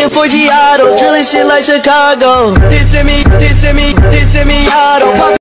In Forgiato, drilling shit like Chicago. This is me, this is me, this is me, auto.